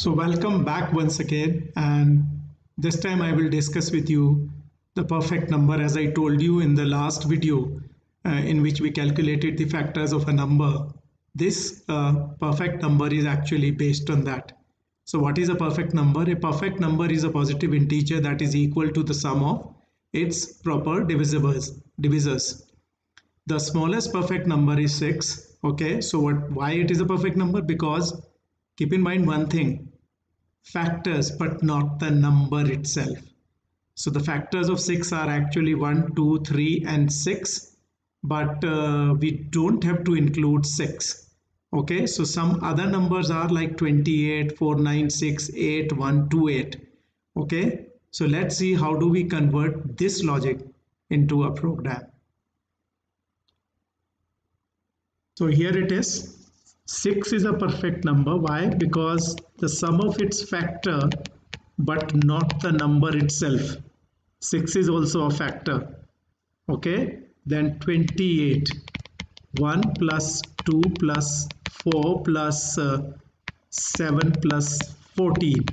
So welcome back once again and this time I will discuss with you the perfect number as I told you in the last video uh, in which we calculated the factors of a number. This uh, perfect number is actually based on that. So what is a perfect number? A perfect number is a positive integer that is equal to the sum of its proper divisors. divisors. The smallest perfect number is 6. Okay, so what? why it is a perfect number? Because keep in mind one thing factors but not the number itself. So the factors of 6 are actually 1 2 3 and 6 but uh, we don't have to include 6 okay? So some other numbers are like 28 496 8 1 2 8 okay? So let's see how do we convert this logic into a program. So here it is 6 is a perfect number. Why? Because the sum of its factor but not the number itself. 6 is also a factor. Okay. Then 28. 1 plus 2 plus 4 plus uh, 7 plus 14.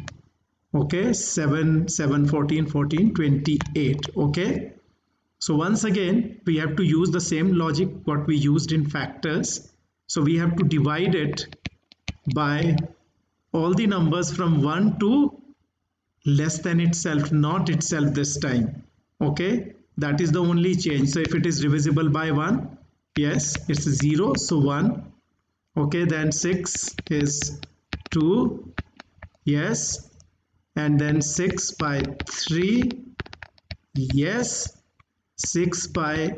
Okay. 7, 7, 14, 14, 28. Okay. So once again, we have to use the same logic what we used in factors so we have to divide it by all the numbers from 1 to less than itself, not itself this time. Okay, that is the only change. So if it is divisible by 1, yes, it's 0. So 1. Okay, then 6 is 2. Yes. And then 6 by 3. Yes. 6 by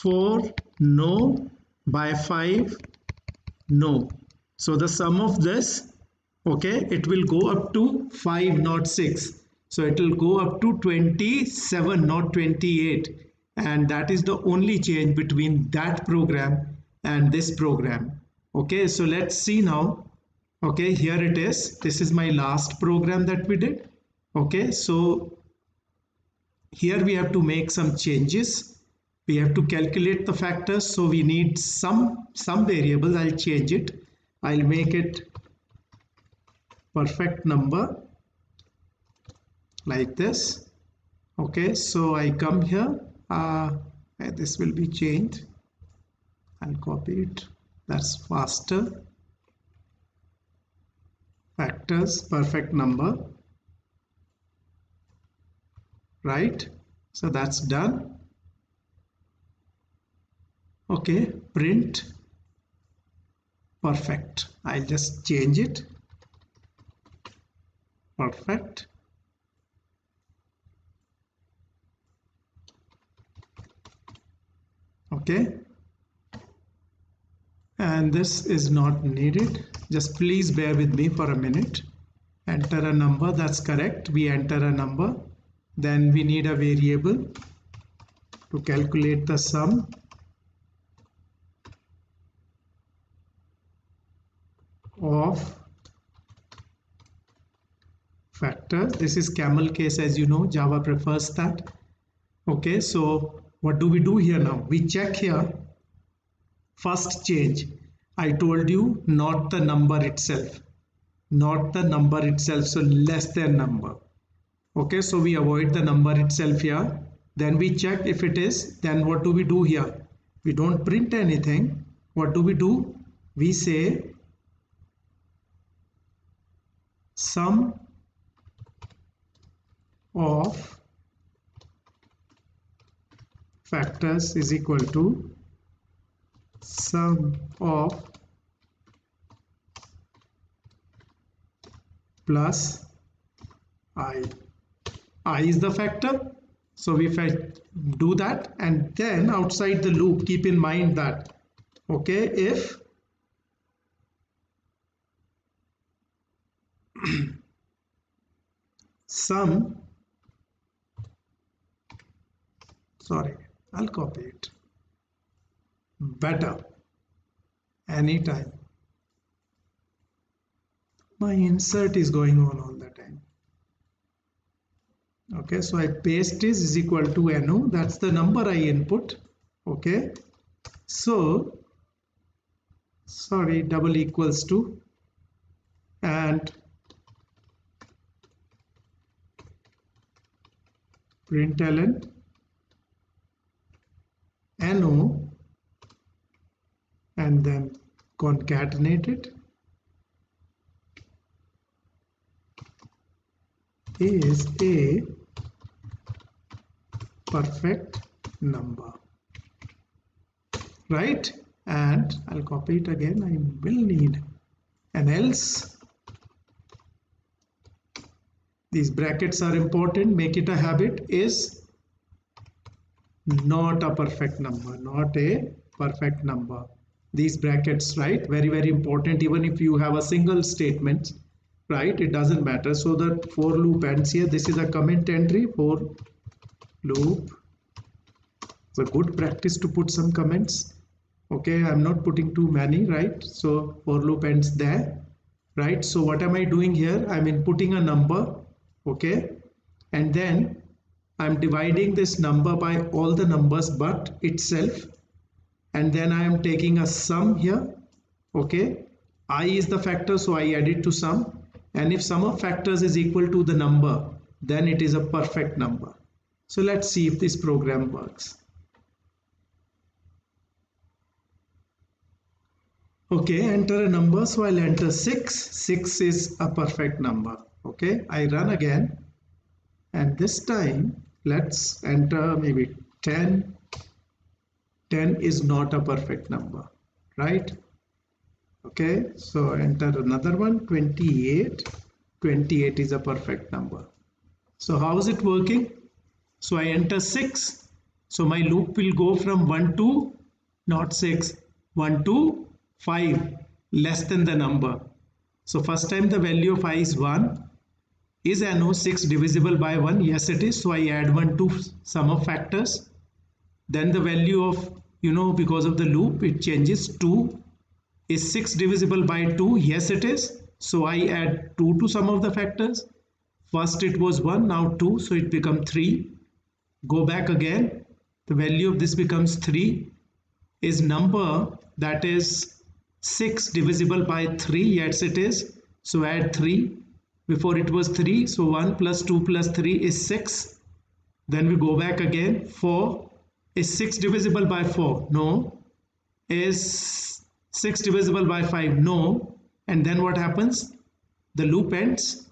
4. No by 5 no. So the sum of this okay it will go up to 5 not 6 so it will go up to 27 not 28 and that is the only change between that program and this program. Okay so let's see now. Okay here it is. This is my last program that we did. Okay so here we have to make some changes we have to calculate the factors so we need some some variables. I'll change it. I'll make it perfect number like this. Okay so i come here. Uh, this will be changed. I'll copy it. That's faster. Factors perfect number. Right? So that's done okay print. Perfect. I'll just change it. Perfect. Okay. And this is not needed. Just please bear with me for a minute. Enter a number that's correct. We enter a number. Then we need a variable to calculate the sum of factors. This is camel case as you know. Java prefers that. Okay so what do we do here now? We check here. First change. I told you not the number itself. Not the number itself so less than number. Okay so we avoid the number itself here. Then we check if it is. Then what do we do here? We don't print anything. What do we do? We say sum of factors is equal to sum of plus i. I is the factor. So if i do that and then outside the loop keep in mind that okay if sum sorry I'll copy it. Better. Anytime. My insert is going on all the time. Okay so I paste is, is equal to no that's the number I input. Okay so sorry double equals to and println no and then concatenate it. Is a perfect number. Right? And I'll copy it again. I will need an else these brackets are important. Make it a habit is not a perfect number not a perfect number. These brackets right very very important. Even if you have a single statement right it doesn't matter. So the for loop ends here. This is a comment entry for loop. It's a good practice to put some comments. Okay i'm not putting too many right? So for loop ends there right? So what am i doing here? I'm inputting a number okay? And then i'm dividing this number by all the numbers but itself. And then i am taking a sum here. Okay? I is the factor so i add it to sum. And if sum of factors is equal to the number then it is a perfect number. So let's see if this program works. Okay enter a number so I'll enter 6 6 is a perfect number okay I run again. And this time let's enter maybe 10 10 is not a perfect number right? Okay so enter another one 28 28 is a perfect number. So how is it working? So I enter 6 so my loop will go from 1 to not 6 1 to 5 less than the number. So first time the value of i is 1 is NO 6 divisible by 1 yes it is so I add 1 to sum of factors then the value of you know because of the loop it changes 2 is 6 divisible by 2? Yes, it is. So I add 2 to sum of the factors. First it was 1, now 2, so it becomes 3. Go back again. The value of this becomes 3. Is number that is 6 divisible by 3? Yes, it is. So add 3. Before it was 3, so 1 plus 2 plus 3 is 6. Then we go back again. 4 is 6 divisible by 4? No. Is 6 divisible by 5 no. And then what happens? The loop ends.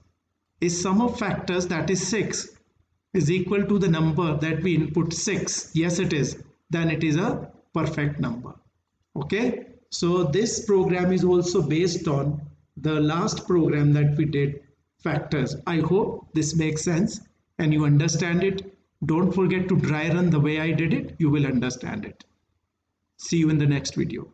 Is sum of factors that is 6 is equal to the number that we input 6 yes it is. Then it is a perfect number. Okay? So this program is also based on the last program that we did factors. I hope this makes sense and you understand it. Don't forget to dry run the way i did it. You will understand it. See you in the next video